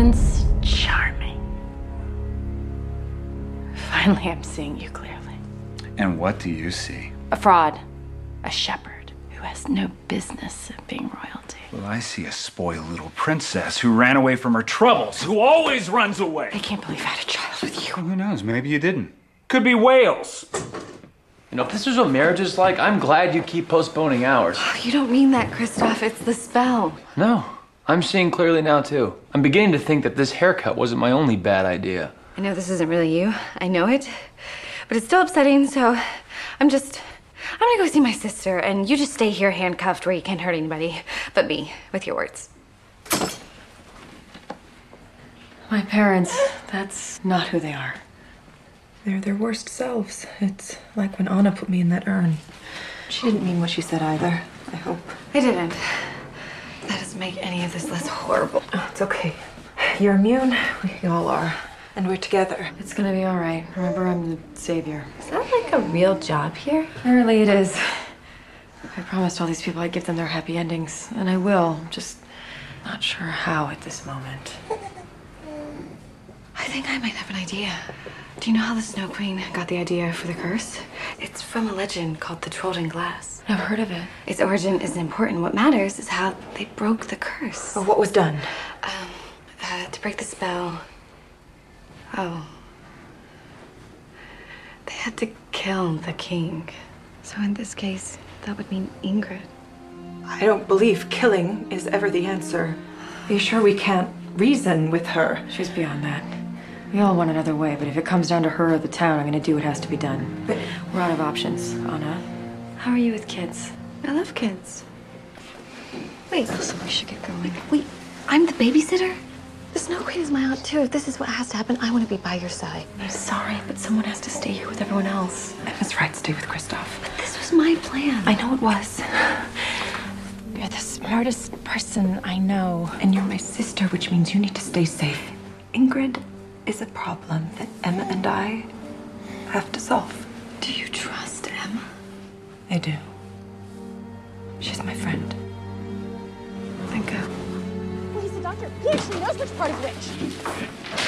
Prince Charming. Finally, I'm seeing you clearly. And what do you see? A fraud. A shepherd who has no business being royalty. Well, I see a spoiled little princess who ran away from her troubles, who always runs away. I can't believe I had a child with you. Well, who knows? Maybe you didn't. Could be Whale's. You know, if this is what marriage is like, I'm glad you keep postponing ours. Oh, you don't mean that, Kristoff. It's the spell. No, I'm seeing clearly now, too. I'm beginning to think that this haircut wasn't my only bad idea. I know this isn't really you. I know it. But it's still upsetting, so I'm just. I'm gonna go see my sister, and you just stay here handcuffed where you can't hurt anybody but me with your words. My parents, that's not who they are. They're their worst selves. It's like when Anna put me in that urn. She didn't mean what she said either. I hope. I didn't. That doesn't make any of this less horrible. Oh, it's okay. You're immune. We all are. And we're together. It's gonna be all right. Remember, I'm the savior. Is that like a real job here? Apparently, it is. I promised all these people I'd give them their happy endings, and I will. I'm just not sure how at this moment. I think I might have an idea. Do you know how the Snow Queen got the idea for the curse? It's from a legend called the Trolden Glass. I've heard of it. Its origin isn't important. What matters is how they broke the curse. Oh, what was done? Um, uh, to break the spell. Oh. They had to kill the king. So in this case, that would mean Ingrid. I don't believe killing is ever the answer. Are you sure we can't reason with her? She's beyond that. We all want another way, but if it comes down to her or the town, I'm gonna do what has to be done. But We're out of options, Anna. How are you with kids? I love kids. Wait, oh, listen, we should get going. Wait, I'm the babysitter? The Snow Queen is my aunt, too. If this is what has to happen, I want to be by your side. I'm sorry, but someone has to stay here with everyone else. Emma's right. Stay with Kristoff. But this was my plan. I know it was. You're the smartest person I know. And you're my sister, which means you need to stay safe. Ingrid is a problem that Emma and I have to solve. Do you trust Emma? I do. She's my friend. Thank go. Well, he's a doctor. He actually knows which part is which.